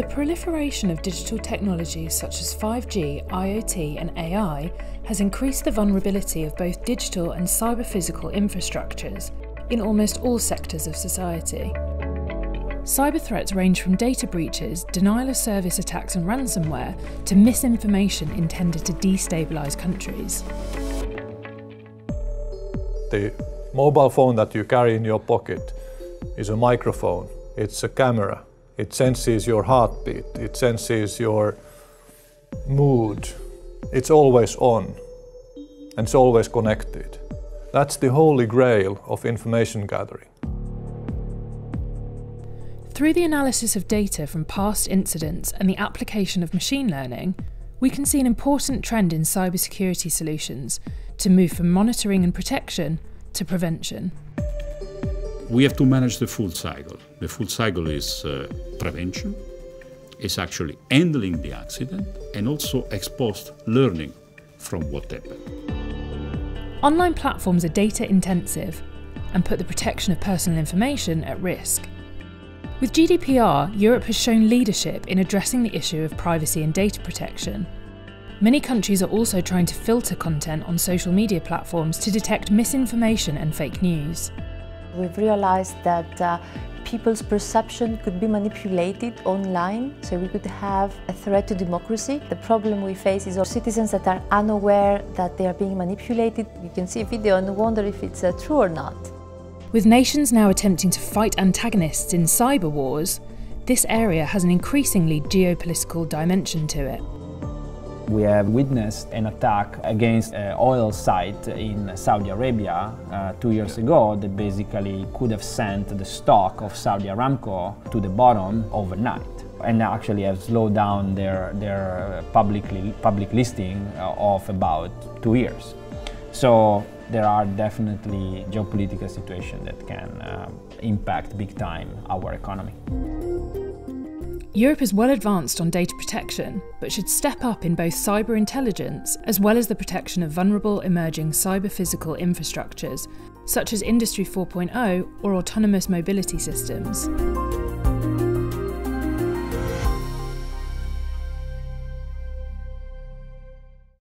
The proliferation of digital technologies such as 5G, IoT, and AI has increased the vulnerability of both digital and cyber physical infrastructures in almost all sectors of society. Cyber threats range from data breaches, denial of service attacks and ransomware, to misinformation intended to destabilise countries. The mobile phone that you carry in your pocket is a microphone, it's a camera, it senses your heartbeat, it senses your mood, it's always on and it's always connected. That's the holy grail of information gathering. Through the analysis of data from past incidents and the application of machine learning, we can see an important trend in cybersecurity solutions to move from monitoring and protection to prevention. We have to manage the full cycle. The full cycle is uh, prevention, is actually handling the accident, and also ex post learning from what happened. Online platforms are data intensive and put the protection of personal information at risk. With GDPR, Europe has shown leadership in addressing the issue of privacy and data protection. Many countries are also trying to filter content on social media platforms to detect misinformation and fake news. We've realized that uh, people's perception could be manipulated online, so we could have a threat to democracy. The problem we face is our citizens that are unaware that they are being manipulated. You can see a video and wonder if it's uh, true or not. With nations now attempting to fight antagonists in cyber wars, this area has an increasingly geopolitical dimension to it. We have witnessed an attack against an oil site in Saudi Arabia uh, two years ago that basically could have sent the stock of Saudi Aramco to the bottom overnight and actually have slowed down their, their publicly, public listing uh, of about two years. So there are definitely geopolitical situations that can uh, impact big time our economy. Europe is well advanced on data protection, but should step up in both cyber intelligence as well as the protection of vulnerable emerging cyber physical infrastructures, such as Industry 4.0 or autonomous mobility systems.